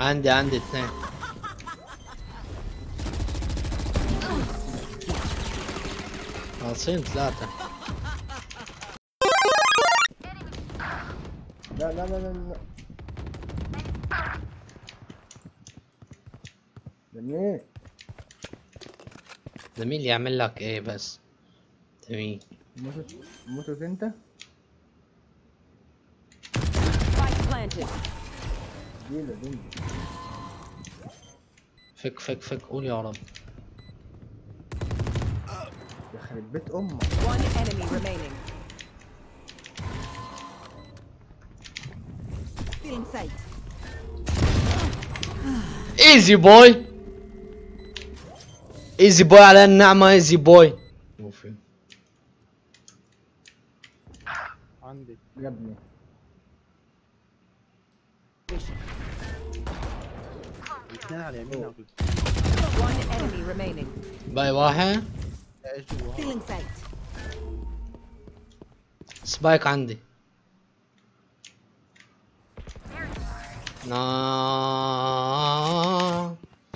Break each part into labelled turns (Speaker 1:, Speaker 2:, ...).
Speaker 1: عندي عندي اثنين. خالصين ثلاثة.
Speaker 2: لا لا لا لا لا. جميل.
Speaker 1: زميل يعمل لك إيه بس؟ جميل
Speaker 2: موتت موتت انت؟
Speaker 1: فك فك فك. قول يا رب.
Speaker 2: يخرب بيت أمك
Speaker 3: One enemy remaining. Feeling sight.
Speaker 1: easy boy easy boy على النعمة. easy boy
Speaker 4: عندي.
Speaker 2: يا ابني.
Speaker 4: الاثنين على.
Speaker 1: باي واحد. سبايك عندي. نا.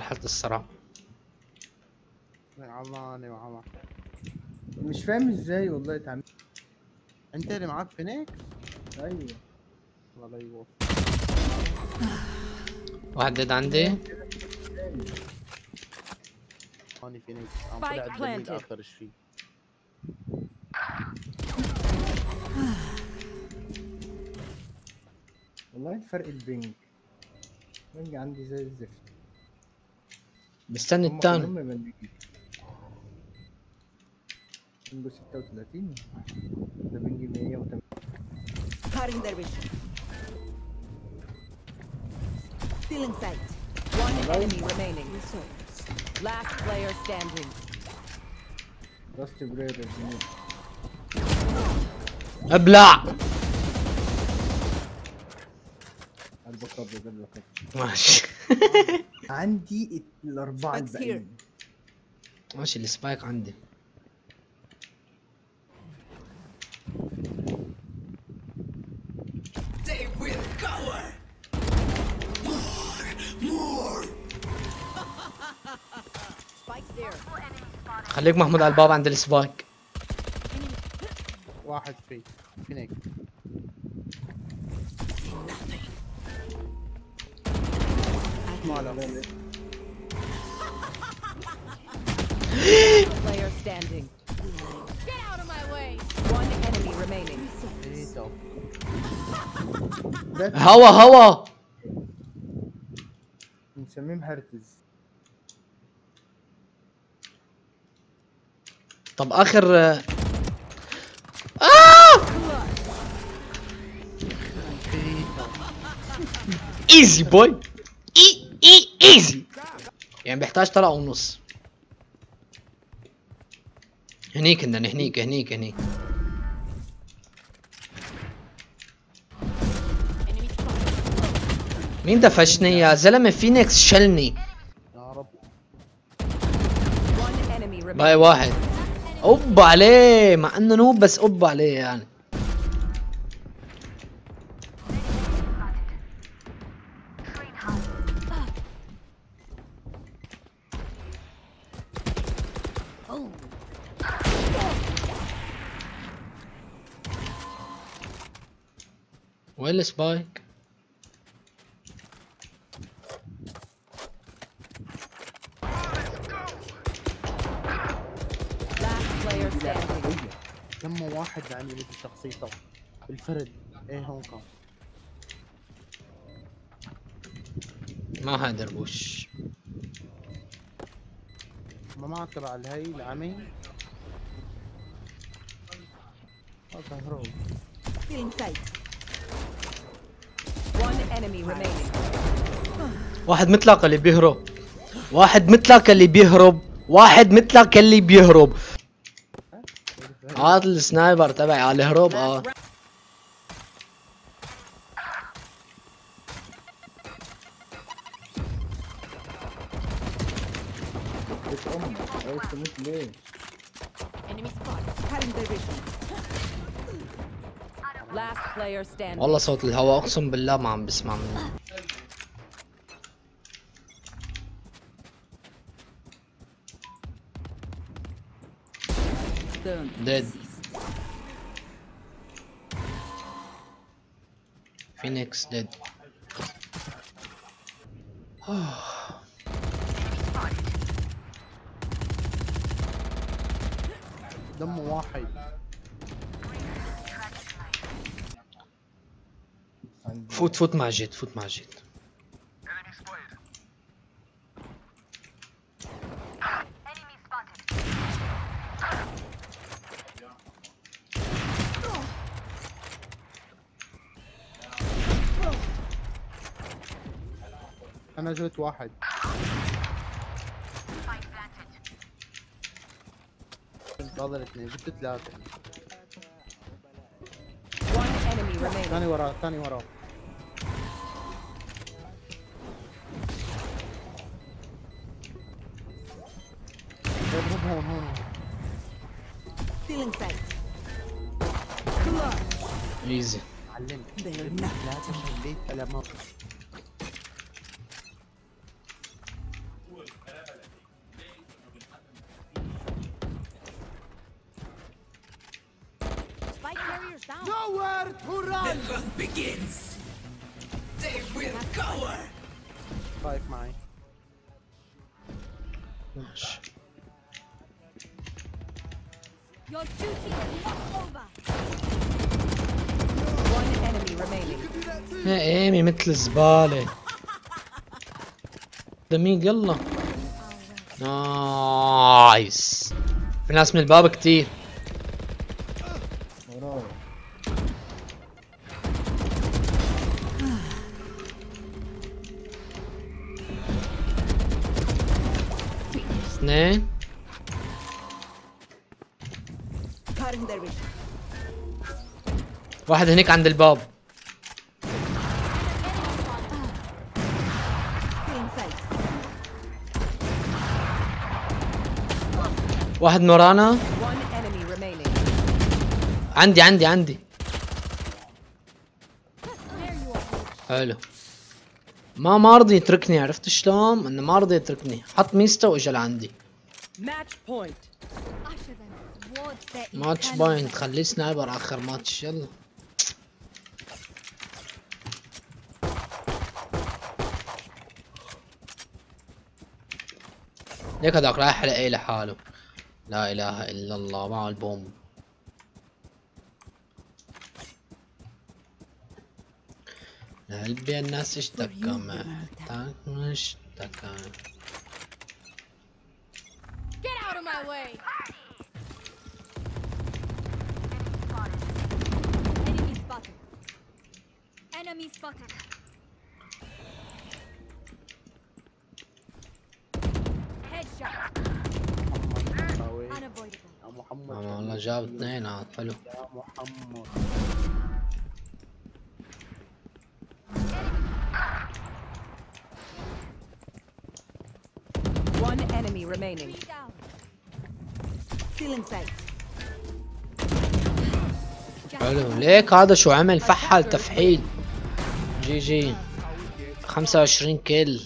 Speaker 1: حط الصراحة
Speaker 4: عماني وعمان
Speaker 2: مش فاهم إزاي والله تعمل.
Speaker 4: أنت اللي معاك فينيكس؟
Speaker 2: أيوه.
Speaker 4: والله يوفق.
Speaker 1: واحد ديد عندي.
Speaker 4: هوني فينيكس عم
Speaker 3: Spike
Speaker 4: طلع الدليل
Speaker 3: planted.
Speaker 4: اخر شيء
Speaker 2: والله فرق البنج البنج عندي زي الزفت
Speaker 1: مستني
Speaker 2: هم
Speaker 1: التاني
Speaker 2: كلهم مبنجين بنجو 36 ده بنجي 180
Speaker 3: Cutting their vision. Feeling sight. One enemy remaining. Last player standing.
Speaker 1: ابلع
Speaker 2: قلبك ابيض قلبك ابيض
Speaker 1: ماشي
Speaker 2: عندي الاربعه. الباقيين
Speaker 1: ماشي ال
Speaker 3: spike عندي
Speaker 1: خليك محمود على الباب عند ال spike.
Speaker 4: واحد في فينيكس ما له
Speaker 3: Player standing.
Speaker 5: Get out of my way!
Speaker 3: One enemy remaining.
Speaker 4: تو
Speaker 2: ده
Speaker 1: هوا هوا.
Speaker 2: بنسميه مهرتز
Speaker 1: طب آخر آه. easy boy اي اي easy يعني بيحتاج طلقة ونص. هنيك هن هنيك هنيك هنيك. مين دفشني يا زلمة؟ فينيكس شلني. باي. واحد. أوب عليه مع إنه noob بس أوب عليه يعني وين السبايك؟
Speaker 4: واحد عندي مثل شخصيته الفرد إيه هون كان
Speaker 1: ما هقدر بوش
Speaker 4: ما معك تبع الهي العمي. هذا هروب.
Speaker 3: Feeling sight. One enemy remaining.
Speaker 1: واحد مثلك اللي بيهرب. واحد مثلك اللي بيهرب. واحد مثلك اللي بيهرب. هذا السنايبر تبعي على الهروب
Speaker 3: آه.
Speaker 1: والله صوت الهواء أقسم بالله ما عم بسمع منه.
Speaker 3: Don't
Speaker 1: ديد فينيكس ديد
Speaker 4: دمه واحد
Speaker 2: عندي
Speaker 1: فوت فوت مع جد فوت مع جد
Speaker 4: أنا جبت واحد. كنت هذا الاثنين جبت ثلاثة. ثاني وراه ثاني وراه اضرب هون هون.
Speaker 3: Stealing sight.
Speaker 4: ثلاثة شليت ألمات
Speaker 5: Spike
Speaker 4: خايف معي
Speaker 1: ماشي.
Speaker 5: Your duty is not over.
Speaker 3: One enemy remaining.
Speaker 1: يا إيمي مثل الزبالة. دميق يلا. نايس في ناس من الباب كتير.
Speaker 3: Vision.
Speaker 1: واحد هنيك عند الباب. واحد
Speaker 3: remaining.
Speaker 1: عندي عندي عندي. حلو ما ما رضي يتركني عرفت شلون؟ انه ما رضي يتركني حط ميسته واجا لعندي ماتش بوينت. خليه سنايبر آخر ماتش. يلا. ليك هذاك رايح على إيه لحاله. لا إله إلا الله معه البوم. قلبي الناس اشتكى محتاج اشتكى.
Speaker 5: out of my way. Enemy spotted. Enemy spotted. Headshot.
Speaker 4: محمد مساوي.
Speaker 5: Unavoidable.
Speaker 4: يا محمد
Speaker 1: والله والله جاب اثنين عاد حلو
Speaker 4: يا محمد
Speaker 3: One enemy remaining.
Speaker 1: حلو. ليك هذا شو عمل؟ فحل تفحيل. جي جي. 25 كيل.